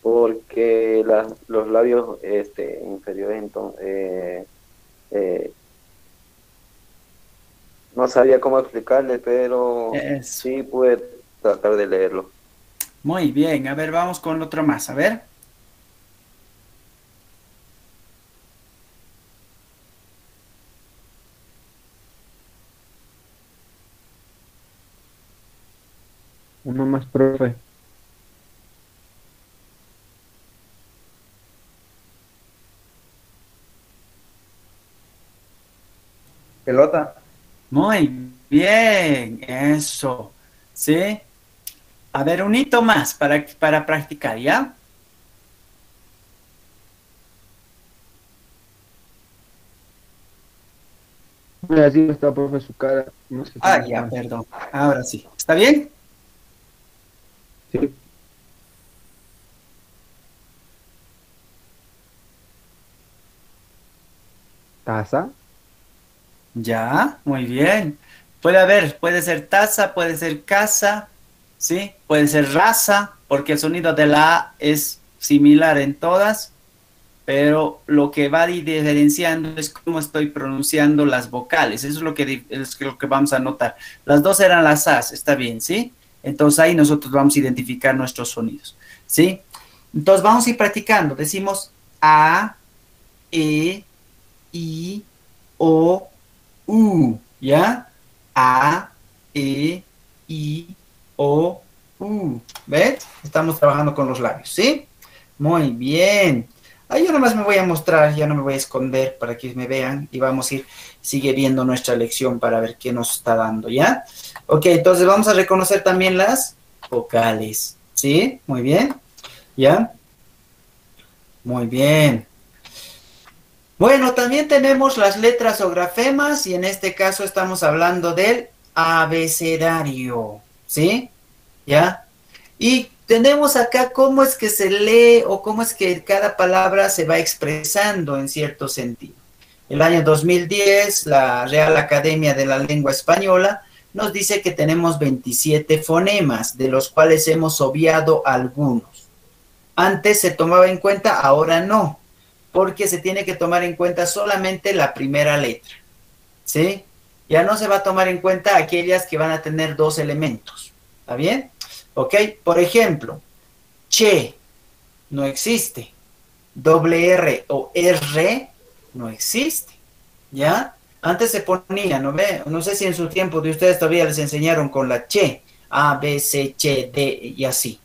H: porque la- los labios este, inferiores, entonces, eh, eh, no sabía cómo explicarle, pero
B: Eso.
H: sí pude tratar de leerlo.
B: Muy bien. A ver, vamos con otro más. A ver.
E: Uno más, profe.
A: Pelota,
B: Muy bien. Eso. ¿Sí? A ver, un hito más para, para practicar, ¿ya?
E: Mira, así está, profe, su cara. No sé
B: Ah, ya,
E: más.
B: perdón. Ahora sí. ¿Está bien?
E: Sí. Taza.
B: Ya, muy bien. Puede haber, puede ser taza, puede ser casa, ¿sí? Puede ser raza, porque el sonido de la A es similar en todas, pero lo que va diferenciando es cómo estoy pronunciando las vocales. Eso es lo que, es lo que vamos a notar. Las dos eran las As, está bien, ¿sí? Entonces ahí nosotros vamos a identificar nuestros sonidos, ¿sí? Entonces vamos a ir practicando. Decimos A, E, I, O, U, ¿ya? A, E, I, O, U. ¿Ves? Estamos trabajando con los labios, ¿sí? Muy bien. Ahí yo nomás me voy a mostrar, ya no me voy a esconder para que me vean y vamos a ir, sigue viendo nuestra lección para ver qué nos está dando, ¿ya? Ok, entonces vamos a reconocer también las vocales, ¿sí? Muy bien, ¿ya? Muy bien. Bueno, también tenemos las letras o grafemas y en este caso estamos hablando del abecedario, ¿sí? ¿Ya? Y tenemos acá cómo es que se lee o cómo es que cada palabra se va expresando en cierto sentido. El año 2010, la Real Academia de la Lengua Española nos dice que tenemos 27 fonemas, de los cuales hemos obviado algunos. Antes se tomaba en cuenta, ahora no, porque se tiene que tomar en cuenta solamente la primera letra. ¿Sí? Ya no se va a tomar en cuenta aquellas que van a tener dos elementos. ¿Está bien? ¿Ok? Por ejemplo, che no existe. Doble R o R no existe. ¿Ya? Antes se ponía, ¿no ve? No sé si en su tiempo de ustedes todavía les enseñaron con la che. A, B, C, Che, D y así.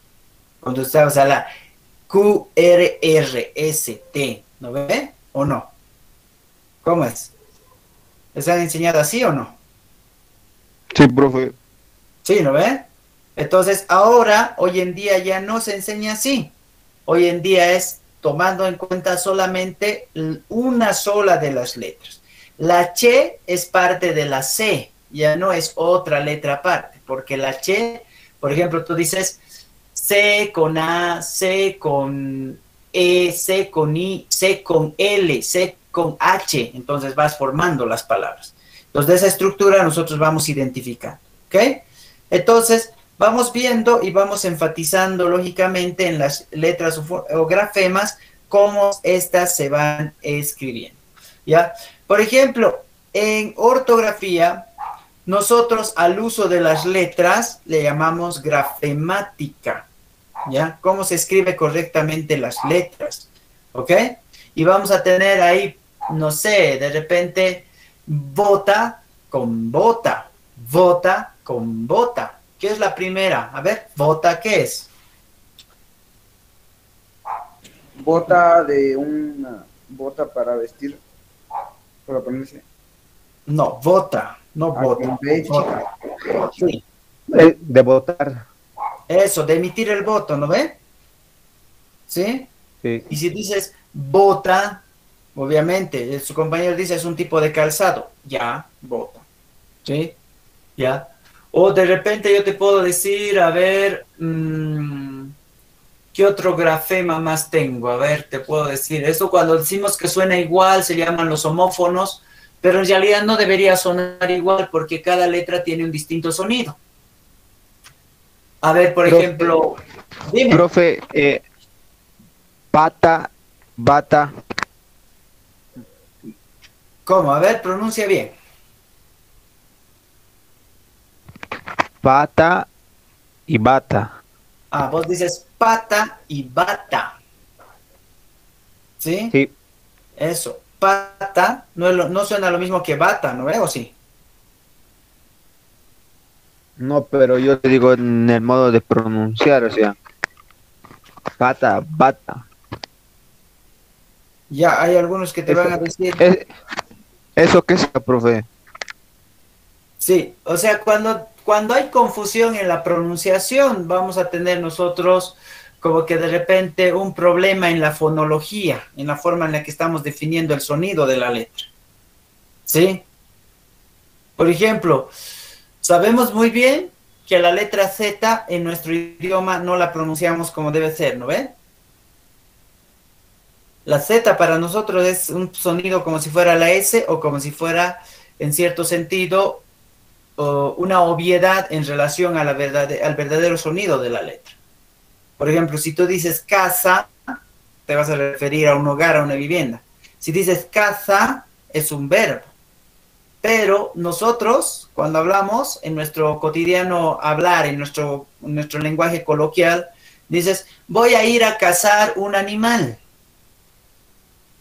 B: Cuando usted, o sea, la Q, R, R, S, T. ¿No ve? ¿O no? ¿Cómo es? ¿Les han enseñado así o no?
E: Sí, profe.
B: Sí, ¿no ve? Entonces, ahora, hoy en día ya no se enseña así. Hoy en día es tomando en cuenta solamente una sola de las letras. La che es parte de la C, ya no es otra letra aparte, porque la che, por ejemplo, tú dices C con A, C con E, C con I, C con L, C con H, entonces vas formando las palabras. Entonces, de esa estructura nosotros vamos identificando, ¿ok? Entonces, vamos viendo y vamos enfatizando lógicamente en las letras o grafemas cómo estas se van escribiendo. ¿Ya? Por ejemplo, en ortografía, nosotros al uso de las letras le llamamos grafemática. ¿Ya? Cómo se escribe correctamente las letras. ¿Ok? Y vamos a tener ahí, no sé, de repente, bota con bota, bota con bota. ¿Qué es la primera? A ver, bota, ¿qué es?
A: Bota de una bota para vestir, para ponerse.
B: No, bota, no
A: Ah,
B: bota. Sí.
E: Eh, de votar.
B: Eso, de emitir el voto, ¿no ve? ¿Sí?
E: Sí.
B: Y si dices bota, obviamente, su compañero dice es un tipo de calzado, ya, bota. ¿Sí? Ya. O de repente yo te puedo decir, a ver, mm, ¿qué otro grafema más tengo? A ver, te puedo decir, eso cuando decimos que suena igual se llaman los homófonos, pero en realidad no debería sonar igual porque cada letra tiene un distinto sonido. A ver, por
E: Profe.
B: ejemplo, dime.
E: Profe, eh, pata, bata,
B: ¿Cómo? A ver, pronuncia bien.
E: pata y bata.
B: Ah, vos dices pata y bata. ¿Sí?
E: Sí.
B: Eso. Pata no, es lo- no suena lo mismo que bata, ¿no veo? Sí.
E: No, pero yo te digo en el modo de pronunciar, o sea, pata, bata.
B: Ya hay algunos que te
E: Eso-
B: van a decir.
E: Es- ¿Eso qué es, profe?
B: Sí, o sea, cuando, cuando hay confusión en la pronunciación, vamos a tener nosotros como que de repente un problema en la fonología, en la forma en la que estamos definiendo el sonido de la letra. ¿Sí? Por ejemplo, sabemos muy bien que la letra Z en nuestro idioma no la pronunciamos como debe ser, ¿no ven? La Z para nosotros es un sonido como si fuera la S o como si fuera, en cierto sentido, una obviedad en relación al verdadero sonido de la letra. Por ejemplo, si tú dices casa, te vas a referir a un hogar, a una vivienda. Si dices casa, es un verbo. Pero nosotros, cuando hablamos, en nuestro cotidiano hablar, en nuestro, nuestro lenguaje coloquial, dices, voy a ir a cazar un animal.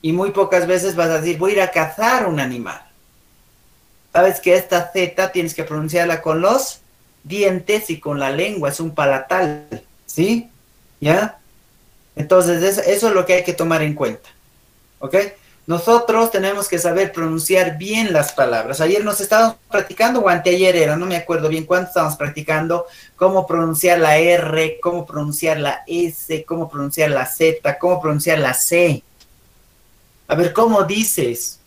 B: Y muy pocas veces vas a decir, voy a ir a cazar un animal. sabes que esta Z tienes que pronunciarla con los dientes y con la lengua, es un palatal, ¿sí? ¿Ya? Entonces, eso es lo que hay que tomar en cuenta, ¿ok? Nosotros tenemos que saber pronunciar bien las palabras. Ayer nos estábamos practicando, o anteayer era, no me acuerdo bien cuánto estábamos practicando, cómo pronunciar la R, cómo pronunciar la S, cómo pronunciar la Z, cómo pronunciar la C. A ver, ¿cómo dices?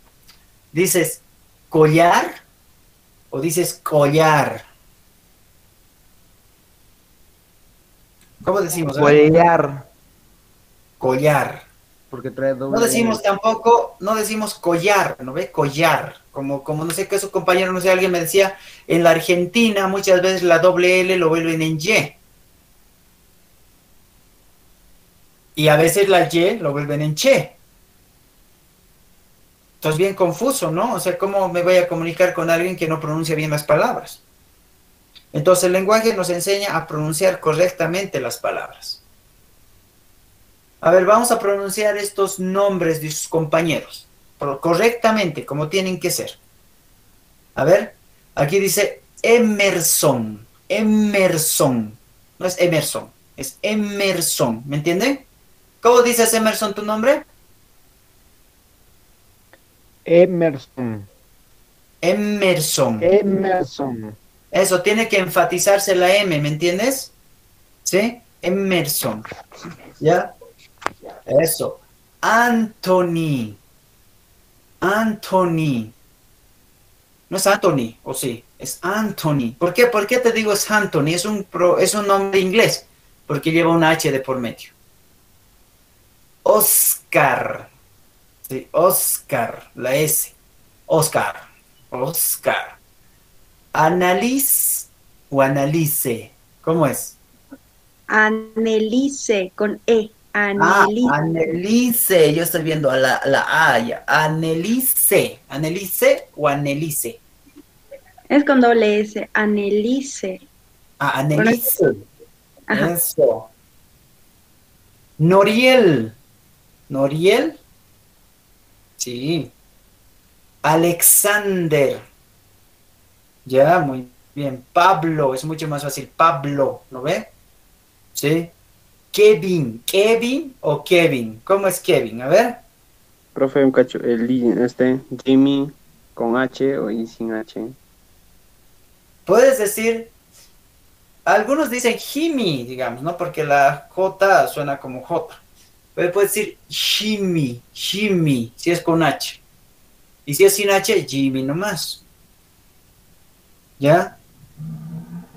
B: ¿Dices collar o dices collar? ¿Cómo decimos?
A: Collar.
B: Collar.
A: Porque trae doble.
B: No decimos tampoco, no decimos collar, ¿no ve? Collar. Como, como no sé qué su compañero, no sé, alguien me decía, en la Argentina muchas veces la doble L lo vuelven en Y. Y a veces la Y lo vuelven en Che. Entonces bien confuso, ¿no? O sea, ¿cómo me voy a comunicar con alguien que no pronuncia bien las palabras? Entonces el lenguaje nos enseña a pronunciar correctamente las palabras. A ver, vamos a pronunciar estos nombres de sus compañeros correctamente, como tienen que ser. A ver, aquí dice Emerson, Emerson, no es Emerson, es Emerson, ¿me entienden? ¿Cómo dices Emerson tu nombre?
E: Emerson.
B: Emerson.
E: Emerson.
B: Eso, tiene que enfatizarse la M, ¿me entiendes? ¿Sí? Emerson. ¿Ya? Eso. Anthony. Anthony. No es Anthony, o sí, es Anthony. ¿Por qué? ¿Por qué te digo es Anthony? Es un, pro- es un nombre inglés, porque lleva una H de por medio. Oscar. Sí, Oscar, la S. Oscar. Oscar. Analiz o analice. ¿Cómo es?
C: Anelice con E.
B: Ah,
C: Anelice.
B: Anelice. Yo estoy viendo a la, la A ya. Anelice. Anelice o anelice.
C: Es con doble S. Anelice.
B: Ah, anelice.
C: Ajá.
B: Eso. Noriel. Noriel. Sí. Alexander. Ya, muy bien. Pablo, es mucho más fácil. Pablo, ¿lo ve? Sí. Kevin, Kevin o Kevin. ¿Cómo es Kevin? A ver.
F: Profe, un cacho, el este, Jimmy con H o y sin H.
B: Puedes decir, algunos dicen Jimmy, digamos, ¿no? Porque la J suena como J. Pero puedes decir Jimmy, Jimmy, si es con H. Y si es sin H, Jimmy nomás. ¿Ya?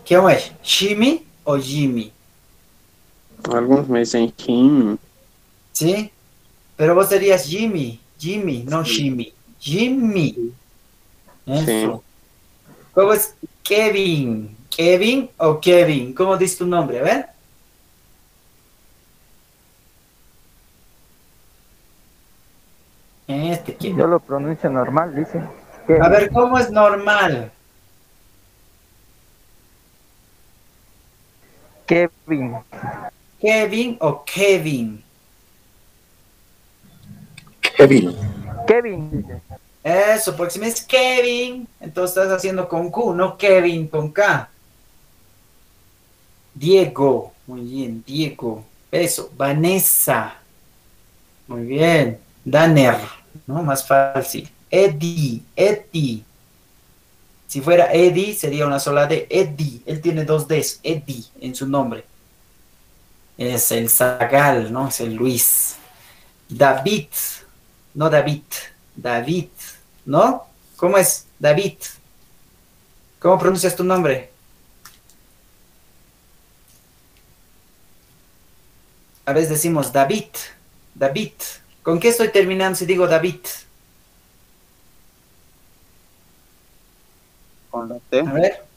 B: ¿Qué es? ¿Jimmy o Jimmy?
F: Algunos me dicen Jim.
B: ¿Sí? Pero vos serías Jimmy, Jimmy, no Jimmy. Jimmy. Eso. ¿Cómo es Kevin? ¿Kevin o Kevin? ¿Cómo dice tu nombre? A ver. Este Kevin.
I: Yo lo pronuncio normal, dice.
B: A ver, ¿cómo es normal?
I: Kevin.
B: ¿Kevin o Kevin?
J: Kevin.
I: Kevin.
B: Eso, porque si me dices Kevin, entonces estás haciendo con Q, no Kevin con K. Diego, muy bien, Diego. Eso, Vanessa. Muy bien. Danner, ¿no? Más fácil. Eddie, Eddie. Si fuera Eddie, sería una sola D. Eddie, él tiene dos Ds, Eddie en su nombre. Es el Zagal, ¿no? Es el Luis. David, no David, David, ¿no? ¿Cómo es? David. ¿Cómo pronuncias tu nombre? A veces decimos David, David. ¿Con qué estoy terminando si digo David?
F: Con la T.
B: A ver.